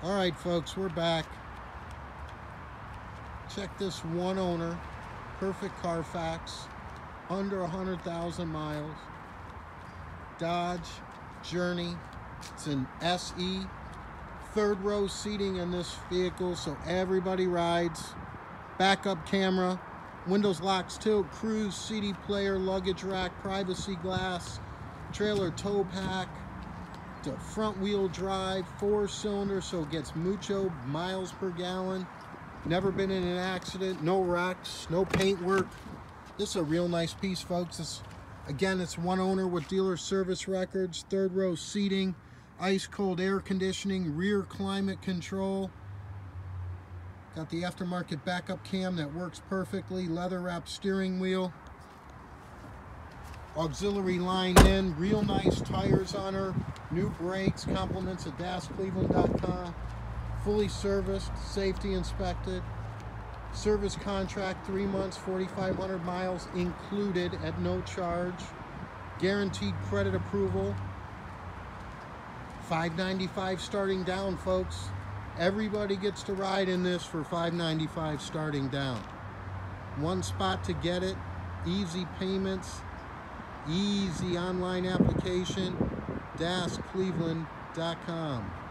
All right, folks, we're back. Check this one owner, perfect Carfax, under 100,000 miles. Dodge Journey. It's an SE. Third row seating in this vehicle, so everybody rides. Backup camera, windows locks tilt, cruise, CD player, luggage rack, privacy glass, trailer tow pack, the front wheel drive, four cylinder, so it gets mucho miles per gallon. Never been in an accident, no wrecks, no paint work. This is a real nice piece, folks. It's, again, it's one owner with dealer service records, third row seating, ice cold air conditioning, rear climate control. Got the aftermarket backup cam that works perfectly, leather wrapped steering wheel auxiliary line in, real nice tires on her, new brakes, compliments at DasCleveland.com, fully serviced, safety inspected, service contract three months, 4,500 miles included at no charge, guaranteed credit approval, 595 starting down, folks. Everybody gets to ride in this for 595 starting down. One spot to get it, easy payments, easy online application, dascleveland.com.